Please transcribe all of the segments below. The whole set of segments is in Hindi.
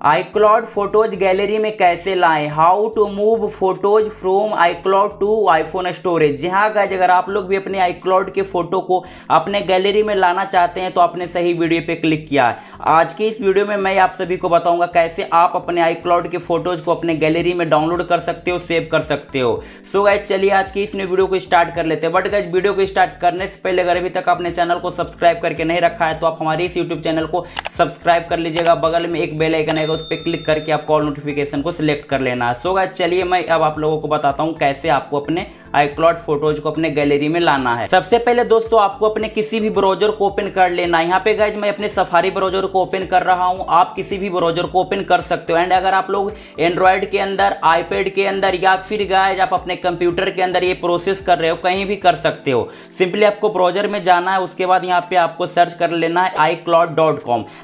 iCloud फ़ोटोज़ गैलरी में कैसे लाएँ? How to move photos from iCloud to iPhone storage जी हाँ गाइज़ अगर आप लोग भी अपने iCloud के फ़ोटो को अपने गैलरी में लाना चाहते हैं तो आपने सही वीडियो पे क्लिक किया है। आज की इस वीडियो में मैं आप सभी को बताऊँगा कैसे आप अपने iCloud के फ़ोटोज़ को अपने गैलरी में डाउनलोड कर सकते हो सेव कर सकते हो। सो so गाइज़ चलिए आज की इस वीडियो को स्टार्ट कर लेते हैं। बट गाइज़ वीडियो को स्टार्ट करने से पहले, अगर अभी तक आपने चैनल को सब्सक्राइब करके नहीं रखा है तो आप हमारे इस यूट्यूब चैनल को सब्सक्राइब कर लीजिएगा। बगल में एक बेल आइकन आएगा उस पर क्लिक करके आप कॉल नोटिफिकेशन को सिलेक्ट कर लेना। है सो गाइस चलिए मैं अब आप लोगों को बताता हूँ कैसे आपको अपने आईक्लॉड फ़ोटोज़ को अपने गैलरी में लाना है। सबसे पहले दोस्तों, आपको अपने किसी भी ब्राउज़र को ओपन कर लेना यहाँ पे गाइज़ मैं अपने सफारी ब्राउज़र को ओपन कर रहा हूँ। आप किसी भी ब्राउज़र को ओपन कर सकते हो। एंड अगर आप लोग एंड्रॉयड के अंदर आईपैड के अंदर या फिर गाइज़ आप अपने कंप्यूटर के अंदर ये प्रोसेस कर रहे हो, कहीं भी कर सकते हो। सिंपली आपको ब्राउज़र में जाना है, उसके बाद यहाँ पे आपको सर्च कर लेना है आई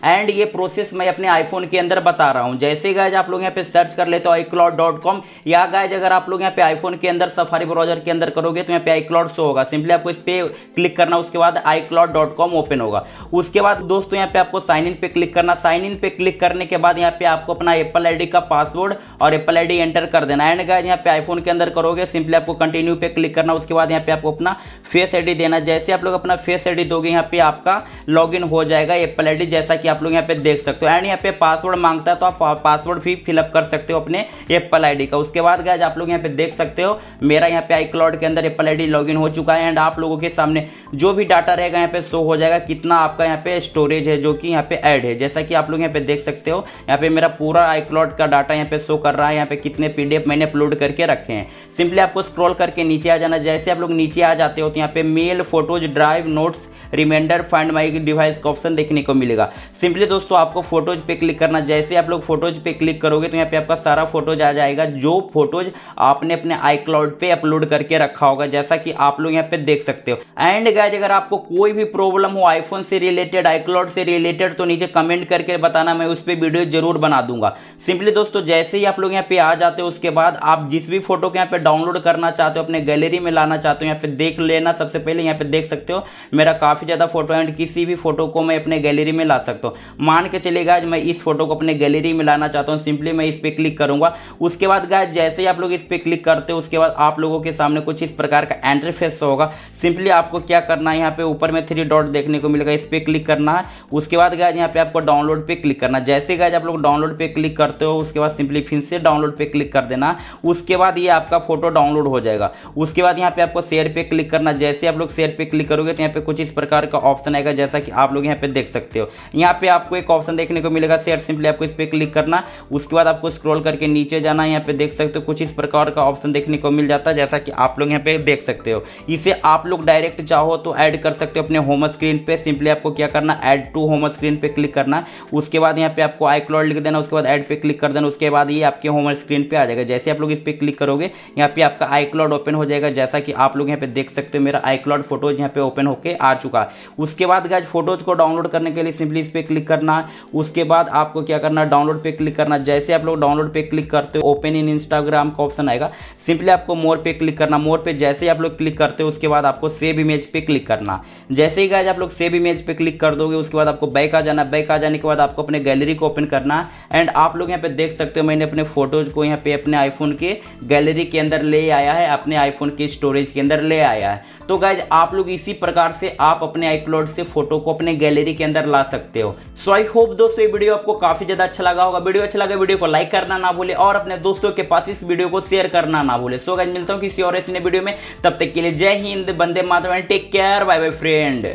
एंड ये प्रोसेस मैं अपने आईफोन के अंदर रहा हूँ जैसे गाइज़ आप लोग यहाँ पे सर्च कर लेते हो आई या गाइज़ अगर आप लोग यहाँ पे आईफोन के अंदर सफारी ब्राउज़र के अंदर करोगे तो यहाँ पे आई क्लाउड शो होगा सिंपली आपको इस पर क्लिक करना उसके बाद iCloud dot com open होगा उसके बाद दोस्तों यहाँ पे आपको साइन इन पे क्लिक करना साइन इन पे क्लिक करने के बाद यहाँ पे आपको अपना एप्पल आईडी का पासवर्ड और एप्पल आईडी एंटर कर देना एंड गाइज़ यहाँ पे आईफोन के अंदर करोगे सिंपली आपको कंटिन्यू पे क्लिक करना उसके बाद यहाँ पे आपको अपना फेस आईडी देना जैसे आप लोग अपना फेस आईडी दोगे यहाँ पे आपका लॉग हो जाएगा एप्पल आईडी जैसा कि आप लोग यहाँ पे देख सकते हो एंड यहाँ पे पासवर्ड माँगता है तो आप पासवर्ड भी फिलअप कर सकते हो अपने एप्पल आईडी का उसके बाद गाइज़ आप लोग यहाँ पे देख सकते हो मेरा यहाँ पे आई के अंदर एप्पल आईडी लॉगिन हो चुका है एंड आप लोगों के सामने जो भी डाटा रहेगा यहाँ पे शो हो जाएगा कितना आपका यहाँ पे स्टोरेज है जो कि यहाँ पे ऐड है जैसा कि आप लोग यहाँ पे देख सकते हो यहाँ पे मेरा पूरा आईक्लॉड का डाटा यहाँ पे शो कर रहा है यहाँ पे कितने पीडीएफ मैंने अपलोड करके रखे हैं सिंपली आपको स्क्रॉल करके नीचे आ जाना जैसे आप लोग नीचे आ जाते हो तो यहाँ पे mail photos drive notes reminder find my device का ऑप्शन देखने को मिलेगा सिंपली दोस्तों आपको फ़ोटोज़ पे क्लिक करना जैसे आप लोग फ़ोटोज़ पे क्लिक करोगे तो यहाँ पे आपका सारा फ़ोटोज़ आ जाएगा, जो फ़ोटोज़ आपने अपने आई पे अपलोड करके रखा होगा, जैसा कि आप लोग यहाँ पे देख सकते हो। एंड गाइज़ अगर आपको कोई भी प्रॉब्लम हो आईफोन से रिलेटेड आईक्लाउड से रिलेटेड तो नीचे कमेंट करके बताना, मैं उस पर वीडियो ज़रूर बना दूँगा। सिंपली दोस्तों, जैसे ही आप लोग यहाँ पे आ जाते हो, उसके बाद आप जिस भी फ़ोटो को यहाँ पे डाउनलोड करना चाहते हो, अपने गैलरी में लाना चाहते हो, यहाँ पे देख लेना, सबसे पहले यहाँ पे देख सकते हो, मेरा काफ़ी ज़्यादा फ़ोटो एंड किसी भी फ़ोटो को मैं अपने गैलरी में ला सकता हूँ। मान के चलेगा आज मैं इस फ़ोटो को अपने गैलरी में लाना चाहता हूँ सिंपली मैं इस पर क्लिक करूँगा। उसके बाद गाय जैसे ही आप लोग इस पर क्लिक करते हो, उसके बाद आप लोगों के सामने कुछ इस प्रकार का इंटरफेस होगा। सिंपली आपको क्या करना है, यहाँ पे ऊपर में थ्री डॉट देखने को मिलेगा, इस पर क्लिक करना है। उसके बाद गाय यहाँ पे आपको डाउनलोड पे क्लिक करना जैसे गाय आप लोग डाउनलोड पे क्लिक करते हो, उसके बाद सिंपली फिर से डाउनलोड पे क्लिक कर देना। उसके बाद ये आपका फ़ोटो डाउनलोड हो जाएगा। उसके बाद यहाँ पे आपको शेयर पे क्लिक करना जैसे आप लोग शेयर पे क्लिक करोगे तो यहाँ पे कुछ इस प्रकार का ऑप्शन आएगा, जैसा कि आप लोग यहाँ पे देख सकते हो। यहाँ पे आपको एक ऑप्शन देखने को मिलेगा शेयर सिंपली आपको इस पर क्लिक करना, उसके बाद आपको स्क्रॉल करके नीचे जाना, यहाँ पे देख सकते हो कुछ इस प्रकार का ऑप्शन देखने को मिल जाता है, जैसा कि आप लोग यहाँ पे देख सकते हो। इसे आप लोग डायरेक्ट चाहो तो ऐड कर सकते हो अपने होम स्क्रीन पे। सिंपली आपको क्या करना ऐड टू होम स्क्रीन पे क्लिक करना। उसके बाद यहाँ पे आपको आई क्लॉड लिख देना, उसके बाद ऐड पे क्लिक कर देना, उसके बाद ये आपके होम स्क्रीन पे आ जाएगा। जैसे आप लोग इस पर क्लिक करोगे, यहाँ पे आपका आई क्लॉड ओपन हो जाएगा। जैसा कि आप लोग यहाँ पे देख सकते हो, मेरा आई क्लॉड फ़ोटोज़ यहाँ पे ओपन होकर आ चुका। उसके बाद फ़ोटोज़ को डाउनलोड करने के लिए सिंपली इस पर क्लिक करना। उसके बाद आपको क्या करना डाउनलोड पे क्लिक करना। जैसे आप लोग डाउनलोड पे क्लिक करते हो ओपन इन इंस्टाग्राम का ऑप्शन आएगा। सिंपली आपको मोर पे क्लिक करना। मोर पे जैसे ही आप लोग क्लिक करते हो, उसके बाद आपको सेव इमेज पे क्लिक करना। जैसे ही गाइज़ आप लोग सेव इमेज पे क्लिक कर दोगे, उसके बाद आपको बैक आ जाना। बैक आ जाने के बाद आपको अपने गैलरी को ओपन करना। एंड आप लोग यहाँ पे देख सकते हो, मैंने अपने फ़ोटोज़ को यहाँ पे अपने आईफोन के गैलरी के अंदर ले आया है। अपने आईफोन के स्टोरेज के अंदर ले आया है। तो गाइज़ आप लोग इसी प्रकार से आप अपने आईक्लाउड से फ़ोटो को अपने गैलरी के अंदर ला सकते हो। सो आई होप दोस्तों ये वीडियो आपको काफ़ी ज़्यादा अच्छा लगा होगा, वीडियो अच्छा लगा, वीडियो को लाइक करना ना भूले और अपने दोस्तों के पास इस वीडियो को शेयर करना ना भूले। सो गज मिलता हूँ किसी और ऐसे वीडियो में। तब तक के लिए जय हिंद बंदे मातरम take care bye bye friend